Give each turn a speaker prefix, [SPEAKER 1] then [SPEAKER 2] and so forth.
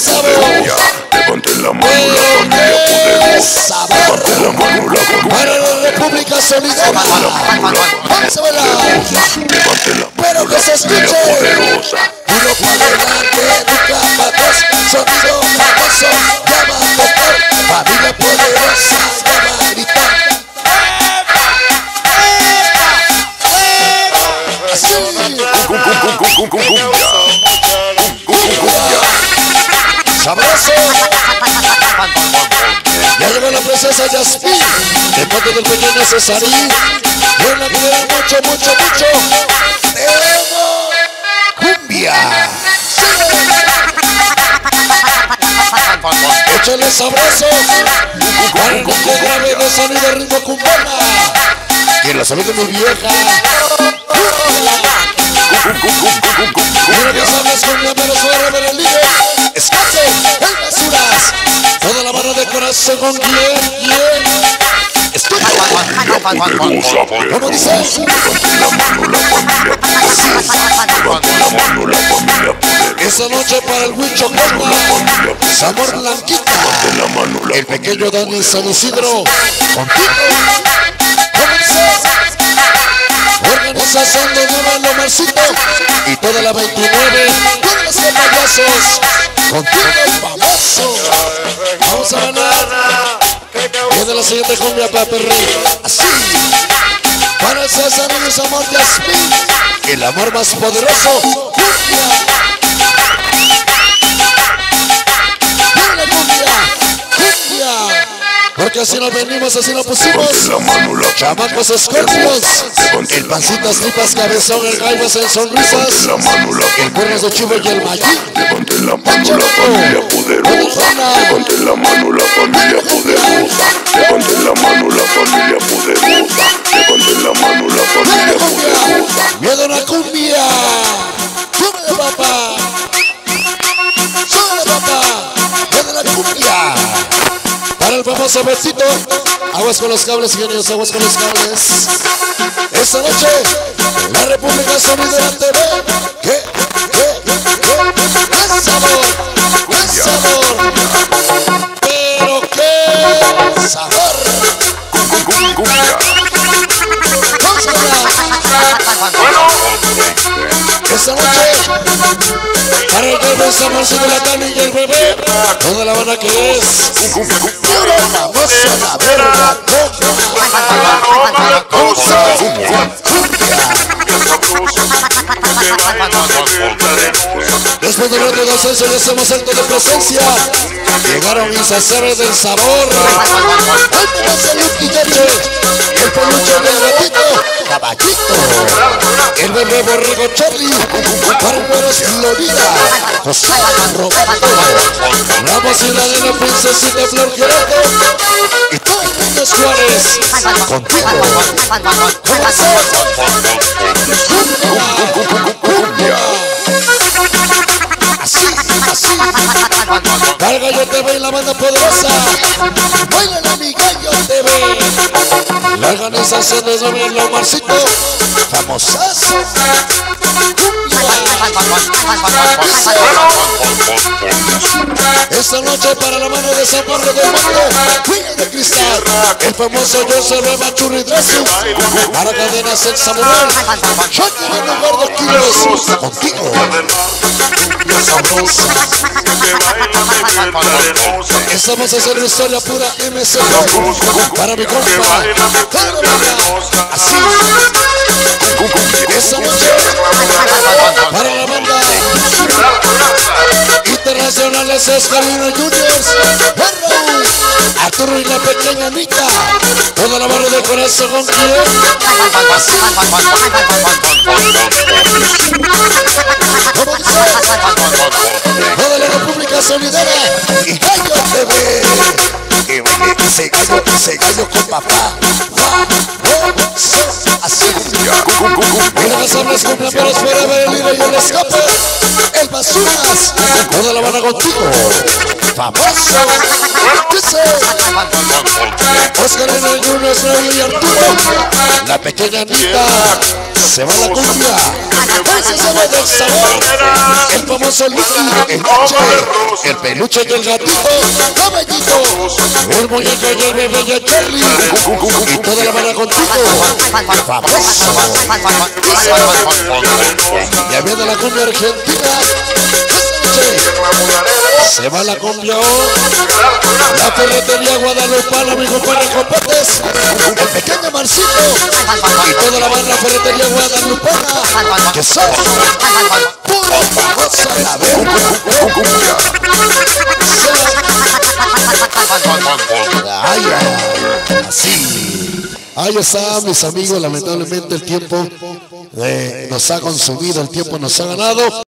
[SPEAKER 1] poderosa. Levanten la mano la familia poderosa. Levanten la mano la familia
[SPEAKER 2] Para la República Solidaria. Llegó la princesa Yasmín, de parte del pequeño Cesarín. Yo la quiero mucho, mucho, mucho. Tenemos cumbia. Échale sabroso. Que grave de sonido ritmo cumbona. Y en la salud de mi vieja. Escase, basuras. Toda la mano de corazón con. Escucha.
[SPEAKER 1] Poderosa,
[SPEAKER 2] ¿Cómo dices? Esa noche para el Huicho Cosma. Sabor Blanquita. El pequeño Dani San Isidro. Contigo. ¿Cómo dices? Organización de Nueva Lomarcito. Y toda la 29. Todos los payasos. Contigo, famoso. Vamos a ganar. Viene la siguiente cumbia para perreír. Así. Para el César y amor Yasmín. El amor más poderoso. Cumbia. Porque así nos venimos, así nos pusimos.
[SPEAKER 1] Levanten la mano la
[SPEAKER 2] Chamacos escorpios. El pancitas, tripas, cabezón, el gallo en sonrisas.
[SPEAKER 1] Levanten la mano la
[SPEAKER 2] El cuernos de chivo y el mallín.
[SPEAKER 1] Levanten la mano la familia poderosa. Levanten la mano la familia poderosa. Levanten la mano la familia poderosa. Levanten la mano la familia poderosa.
[SPEAKER 2] Miedo a la cumbia. Famoso besito. Aguas con los cables, ingenieros, aguas con los cables. Esta noche, la República Sonidera TV. ¿Qué? ¿Qué? ¿Qué? ¡Qué sabor! ¡Qué sabor! ¡Pero qué sabor!
[SPEAKER 1] Cum, cum, cum, cumbia.
[SPEAKER 2] El que de la Tani y el bebé, toda la banda que es la verga Después de los ya somos alto de presencia. Llegaron mis aceres del sabor. El peluche del gatito, caballito. El bebé borrego Charlie, Bárbaros Florida, José Roberto, la de la princesita Flor Gerardo y todo el mundo Suárez. Contigo,
[SPEAKER 1] cumbia.
[SPEAKER 2] Así, así. Valga yo te ve la banda poderosa. Baila mi gallo TV. La organización de Domingo Lomarcito. Famosazo. Esta noche para la mano de del Mundo, Cuida de Cristal, el famoso José Reba Churri para cadenas el Samuel, Choque de los gordos kilos, contigo. Estamos haciendo historia pura MCP, para mi compa, internacionales Escalino Juniors, Arturo y la pequeña Anita, toda la barra de corazón con. Toda la República Solidaria y Gallo TV. Ese gallo, ese gallo con papá. Así. Mira las armas plaperos para ver el hilo y el escape. El basuras, toda la banda contigo. Famoso, dice. Oscar el Juniors, Raúl y Arturo. La pequeña Anita. Se va la cumbia. Ese se va del sabor. El famoso Lucky, el noche, el peluche del gatito, caballito, el muñeco y el bebé y el Charlie. Y toda la mano contigo. Famoso. Ya viene la cumbia argentina. Se va la cumbia. La ferretería Guadalupana, mi compadre Copetes. El pequeño Marcito. Y toda la banda ferretería Guadalupana. Que son puro famoso a la verga. Ay, así. Ahí está, mis amigos. Lamentablemente el tiempo eh, nos ha consumido, el tiempo nos ha ganado.